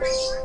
Bye.